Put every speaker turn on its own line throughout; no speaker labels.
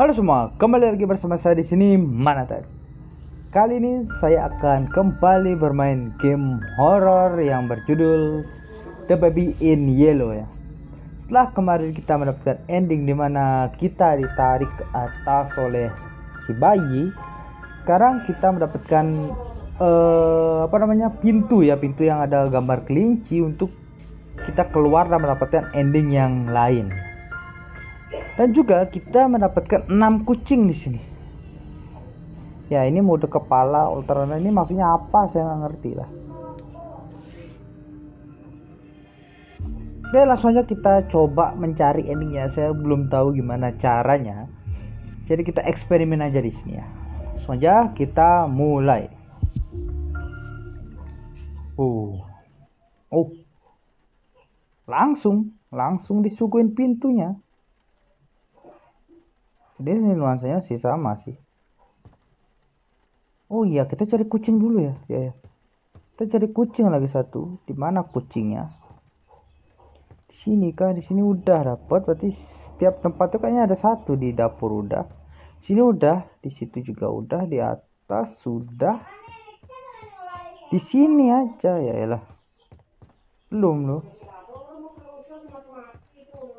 Halo semua, kembali lagi bersama saya di sini Manatek. Kali ini saya akan kembali bermain game horror yang berjudul The Baby in Yellow ya. Setelah kemarin kita mendapatkan ending di mana kita ditarik ke atas oleh si bayi, sekarang kita mendapatkan eh, apa namanya pintu ya, pintu yang ada gambar kelinci untuk kita keluar dan mendapatkan ending yang lain. Dan juga kita mendapatkan 6 kucing di sini. Ya, ini mode kepala Ultraman ini maksudnya apa? Saya nggak ngerti lah. Oke, langsung aja kita coba mencari endingnya. Saya belum tahu gimana caranya. Jadi kita eksperimen aja di sini ya. Langsung aja kita mulai. Oh. Oh. Langsung, langsung disuguhin pintunya. Ini nuansanya sih sama sih. Oh iya, kita cari kucing dulu ya. Ya, ya. Kita cari kucing lagi satu. Di mana kucingnya? Di sini kah? Di sini udah dapat. Berarti setiap tempat tuh kayaknya ada satu di dapur udah. Di sini udah, di situ juga udah, di atas sudah. Di sini aja ya elah. Belum loh.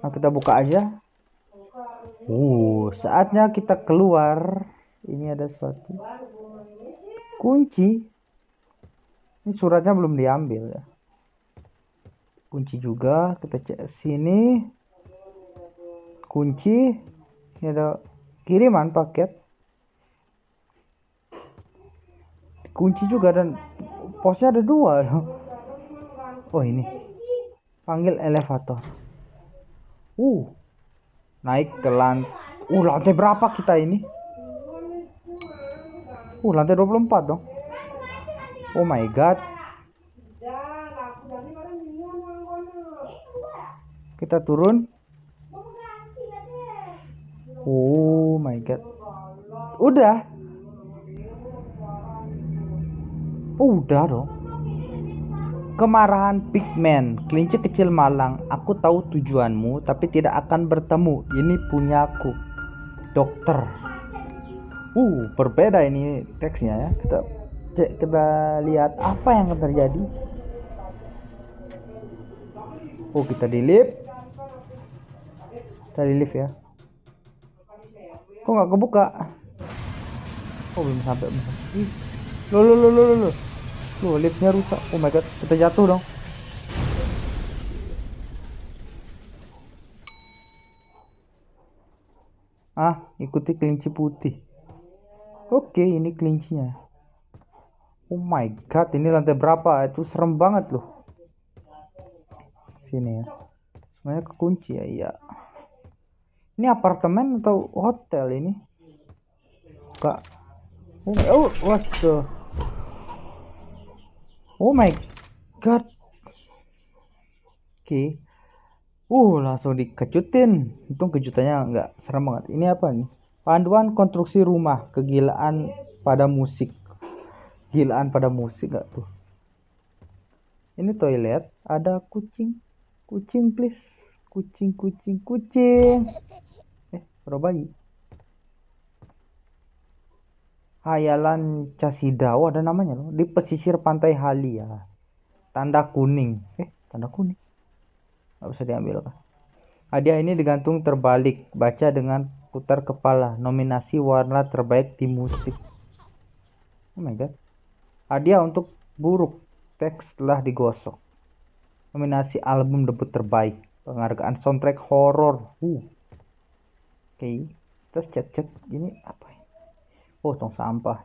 Nah, kita buka aja. Uh, saatnya kita keluar. Ini ada suatu kunci. Ini suratnya belum diambil ya. Kunci juga kita cek sini. Kunci. Ini ada kiriman paket. Kunci juga dan posnya ada dua. Oh ini. Panggil elevator. Uh, naik ke lantai. Uh lantai berapa kita ini? Uh lantai 24 dong. Oh my god. Kita turun. Oh my god. Udah. Oh, udah dong Kemarahan Pigman, kelinci kecil malang, aku tahu tujuanmu tapi tidak akan bertemu. Ini punyaku. Dokter. Uh, berbeda ini teksnya ya. Kita cek kita lihat apa yang terjadi. Oh, kita di lift. Kita di lift ya. Kok nggak kebuka? Oh, belum sampai. Ih. Loh, loh, loh, loh, loh. Loh, liftnya rusak. Oh my god, kita jatuh dong. Ah, ikuti kelinci putih. Oke, ini kelincinya. Oh my god, ini lantai berapa? Itu serem banget loh. Sini ya. Semuanya kekunci ya, iya. Ini apartemen atau hotel ini? Kak. Oh, oh what the Oh my god. Oke. Okay. Uh, langsung dikejutin. Untung kejutannya nggak serem banget. Ini apa nih? Panduan konstruksi rumah, kegilaan pada musik. Gilaan pada musik nggak tuh? Ini toilet, ada kucing. Kucing please. Kucing, kucing, kucing. Eh, ada bayi. Hayalan Casidao ada namanya loh di pesisir pantai Halia. Tanda kuning. Eh, tanda kuning. Gak usah diambil kah? Hadiah ini digantung terbalik. Baca dengan putar kepala. Nominasi warna terbaik di musik. Oh my god. Hadiah untuk buruk. Teks telah digosok. Nominasi album debut terbaik. Penghargaan soundtrack horor. Uh. Oke. Okay. Terus cek-cek ini apa? Oh, tong sampah.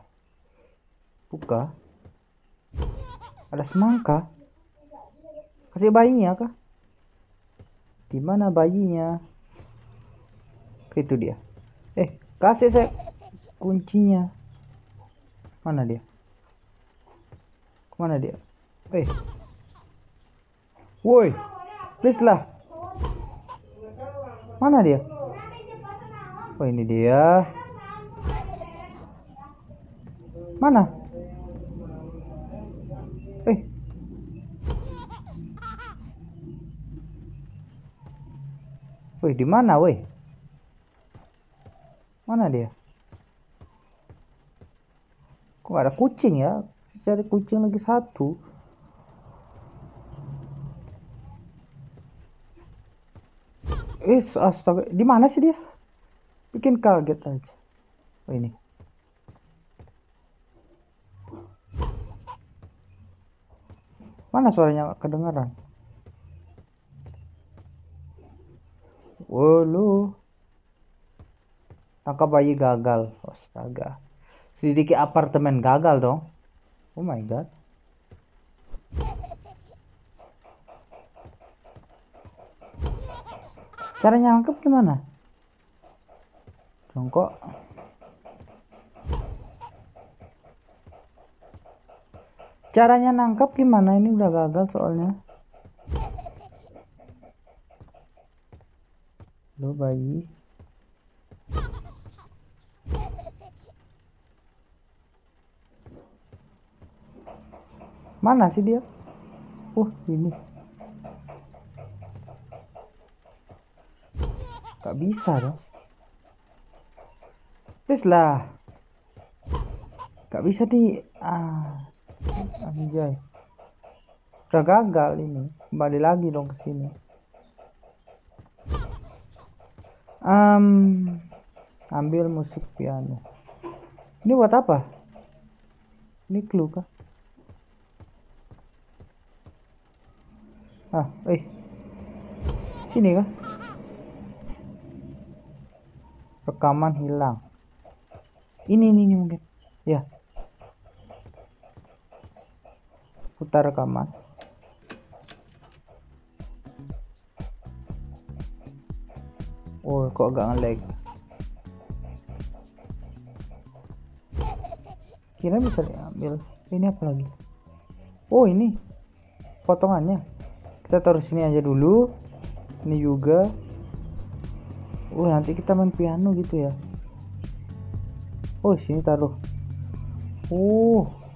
Buka. Ada semangka. Kasih bayinya kah? Di mana bayinya? Itu dia. Eh, kasih saya kuncinya. Mana dia? Mana dia? Eh. Woi. Please lah. Mana dia? Oh, ini dia. Mana? Eh. Woi, di mana, woi? mana dia kok ada kucing ya cari kucing lagi satu eh astaga di mana sih dia bikin kaget aja oh ini mana suaranya kedengaran Walu. Tangkap bayi gagal. Astaga. Selidiki apartemen gagal dong. Oh my god. Caranya nangkep gimana? Jongkok. Caranya nangkep gimana? Ini udah gagal soalnya. Lo bayi. Mana sih dia? Oh, ini. Gak bisa dong. Please lah. Gak bisa di ah anjay. Udah gagal ini. Kembali lagi dong ke sini. Um, ambil musik piano. Ini buat apa? Ini clue kah? Ah, eh. Sini kah? Rekaman hilang. Ini, ini, ini mungkin. Ya. Putar rekaman. Oh, kok agak nge-lag. Kira bisa diambil. Ini apa lagi? Oh, ini potongannya. Kita taruh sini aja dulu. Ini juga. Oh, nanti kita main piano gitu ya. Oh, sini taruh. Oh.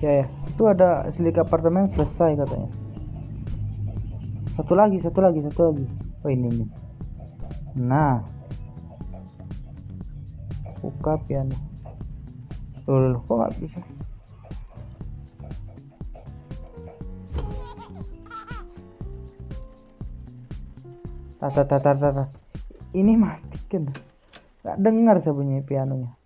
Ya ya, itu ada selik apartemen selesai katanya. Satu lagi, satu lagi, satu lagi. Oh ini nih nah. Buka piano. Loh, kok nggak bisa? Tata tata tata ini mati kan? Nggak dengar saya bunyi pianonya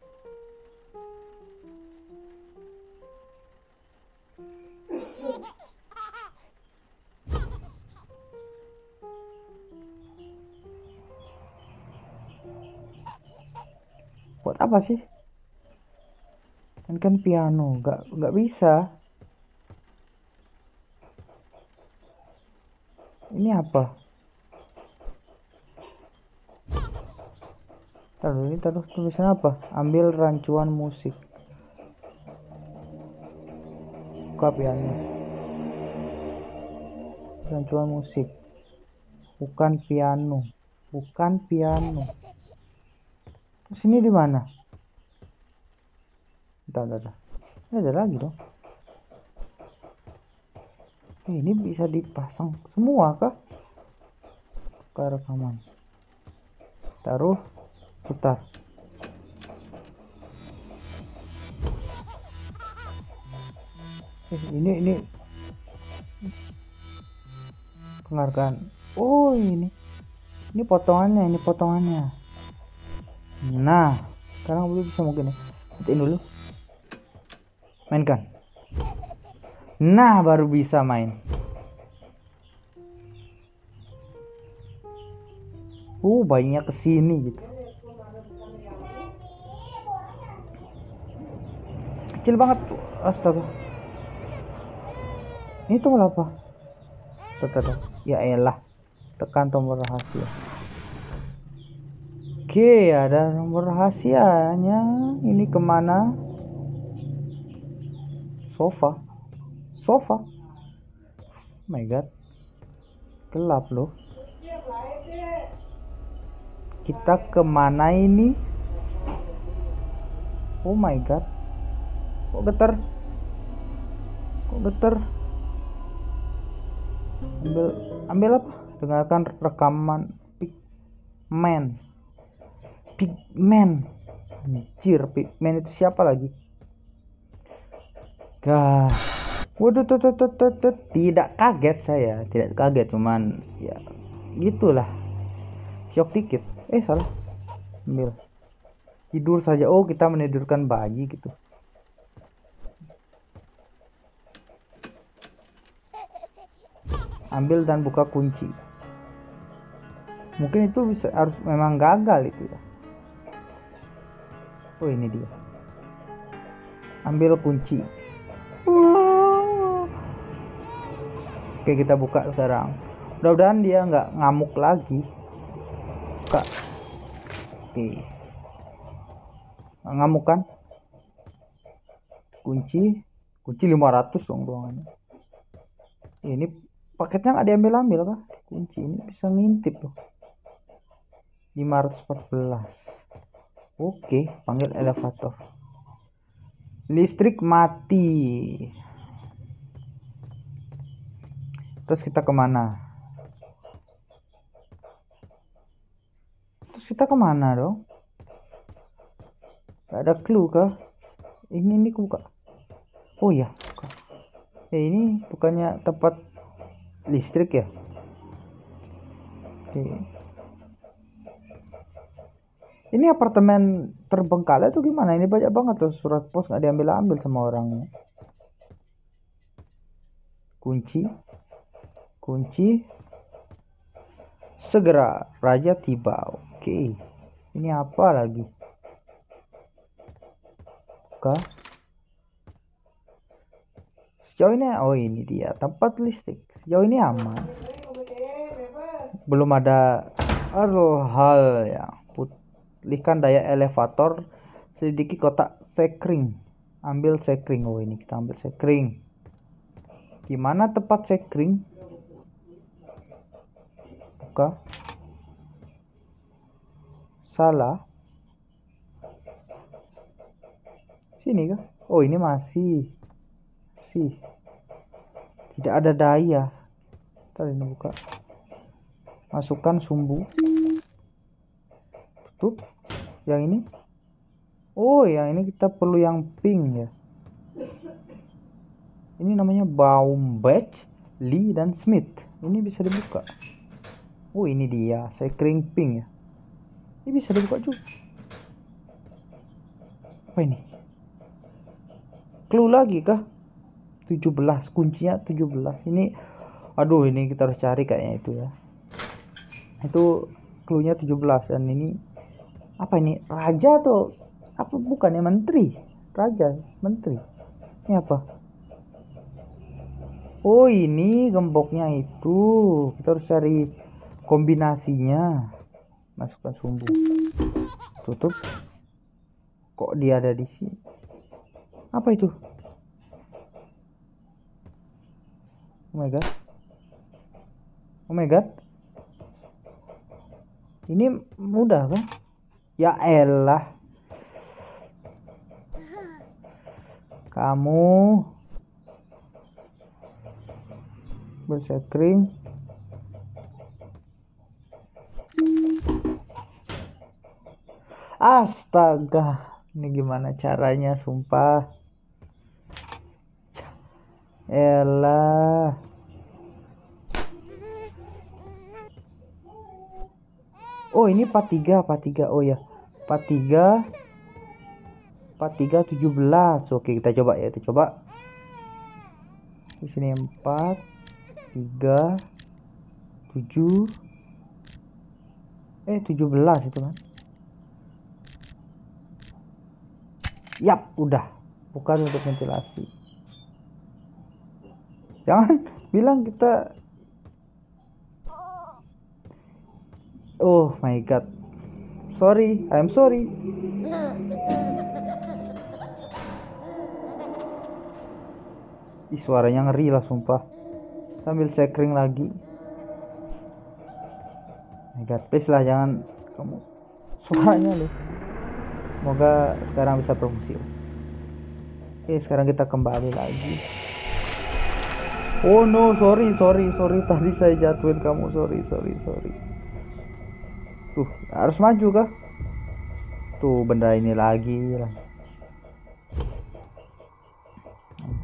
apa sih? Kan kan piano nggak nggak bisa. Ini apa? Taruh ini taruh tulisan apa? Ambil rancuan musik. Buka piano. Rancuan musik. Bukan piano. Bukan piano Sini di mana? Entar, entar, Ini ada lagi dong. Eh, ini bisa dipasang semua kah? Ke rekaman. Taruh, putar. Eh, ini ini penghargaan. Oh, ini. Ini potongannya, ini potongannya nah sekarang belum bisa mungkin ya. Matiin dulu. Mainkan. Nah baru bisa main. Uh banyak ke sini gitu. Kecil banget astaga. Ini tuh apa? Tuh, ya elah tekan tombol rahasia Oke, ada nomor rahasianya. Ini ke mana? Sofa. Sofa. Oh my god. Gelap loh. Kita ke mana ini? Oh my god. Kok getar? Kok getar? Ambil ambil apa? Dengarkan rekaman man pigman anjir pigman itu siapa lagi Gah. Waduh, tuh, tuh, tuh, tuh, tuh. tidak kaget saya, tidak kaget, cuman ya gitulah, syok dikit. Eh salah, ambil. Tidur saja. Oh kita menidurkan bayi gitu. Ambil dan buka kunci. Mungkin itu bisa harus memang gagal itu ya. Oh ini dia. Ambil kunci. Oke kita buka sekarang. Mudah-mudahan dia nggak ngamuk lagi. Buka. Oke. Ngamuk kan? Kunci. Kunci 500 dong ruangannya. Ini paketnya nggak diambil-ambil kah? Kunci ini bisa ngintip loh. 514. Oke, panggil elevator. Listrik mati. Terus kita ke mana? Terus kita ke mana dong? Gak ada clue kah? Ini ini buka oh ya eh ini bukannya tempat listrik ya? Oke ini apartemen terbengkalai tuh gimana? Ini banyak banget loh surat pos nggak diambil ambil sama orangnya kunci. Kunci. Segera raja tiba. Oke. Ini apa lagi? Buka. Sejauh ini oh ini dia. Tempat listrik. Sejauh ini aman. Belum ada hal yang pulihkan daya elevator selidiki kotak sekring. Ambil sekring. Oh ini kita ambil sekring. Gimana tempat sekring? Buka. Salah. Sini kah? Oh ini masih. Sih tidak ada daya. Tadi buka. Masukkan sumbu. Tutup yang ini? Oh yang ini kita perlu yang pink ya. Ini namanya Baumbach Lee dan Smith. Ini bisa dibuka. Oh ini dia saya kering pink ya. Ini bisa dibuka juga. Apa ini? Clue lagi kah? 17 kuncinya 17 ini aduh ini kita harus cari kayaknya itu ya. Itu clue nya 17 dan ini apa ini? Raja atau apa? Bukan ya menteri. Raja menteri. Ini apa? Oh ini gemboknya itu. Kita harus cari kombinasinya. Masukkan sumbu. Tutup. Kok dia ada di sini? Apa itu? Oh my god. Oh my god. Ini mudah kan Ya elah. Kamu kering. Astaga, ini gimana caranya sumpah. Elah. Oh ini 43 43 oh ya. 43 43 17 oke kita coba ya kita coba. Di sini 4 3 7 eh 17 itu kan yap udah. Bukan untuk ventilasi. Jangan bilang kita Oh my god. Sorry, I'm sorry. Ih, suaranya ngeri lah sumpah. Sambil sekring lagi. My god, please lah jangan kamu suaranya loh. Semoga sekarang bisa berfungsi. Oke, sekarang kita kembali lagi. Oh no, sorry, sorry, sorry. Tadi saya jatuhin kamu. Sorry, sorry, sorry. Tuh, harus maju kah? tuh benda ini lagi lah.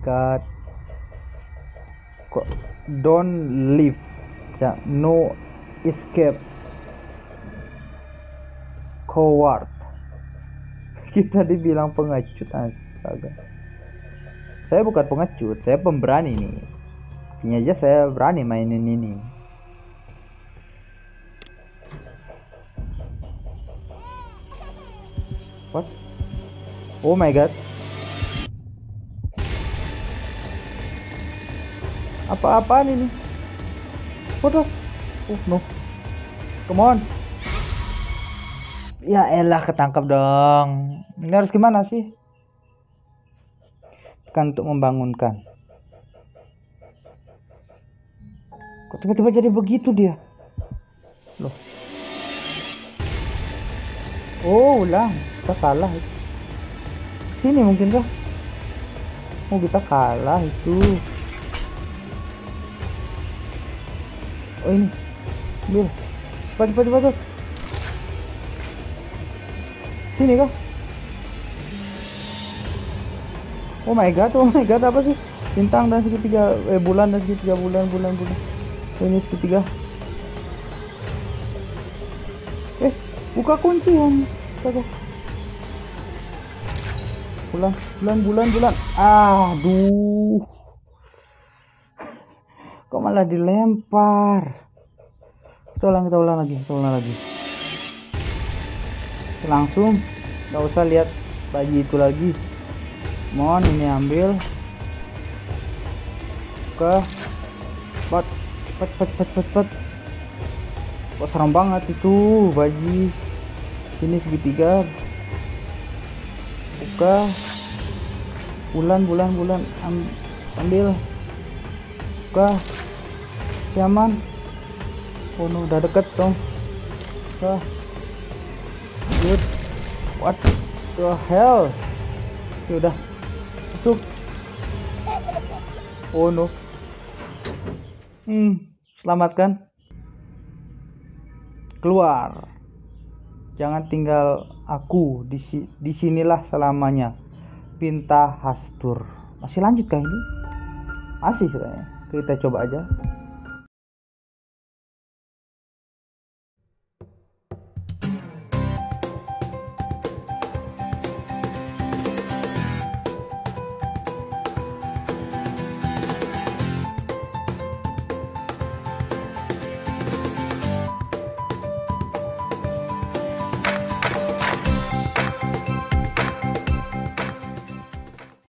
God. Kok don't leave ya no escape. Coward. Kita dibilang pengecut astaga. Saya bukan pengecut saya pemberani nih. Ini aja saya berani mainin ini oh my god. Apa-apaan ini? Waduh. Oh no. Come on. Ya elah ketangkap dong. Ini harus gimana sih? Kan untuk membangunkan. Kok tiba-tiba jadi begitu dia? Loh. Oh ulang. Kita kalah sini mungkin kah oh kita kalah itu. Oh ini. Ambil. Cepat cepat cepat, cepat. sini kah oh my god. Oh my god. Apa sih? Bintang dan segitiga eh bulan dan segitiga bulan bulan bulan. Oh, ini segitiga. Eh buka kunci yang astaga bulan bulan bulan bulan. Aduh. Kok malah dilempar? Kita ulang kita ulang lagi kita ulang lagi. Langsung. Nggak usah lihat bayi itu lagi. Mohon ini ambil. Ke cepat cepat cepat cepat cepat cepat kok serem banget itu bayi. Sini segitiga buka. Bulan bulan bulan. Ambil. Buka. Nyaman. Oh no udah deket dong ah good what the hell? Ya udah. Masuk. Oh no hmm selamatkan. Keluar. Jangan tinggal aku di di sinilah selamanya. Pinta hastur masih lanjut kah ini? Masih sebenarnya. Kita coba aja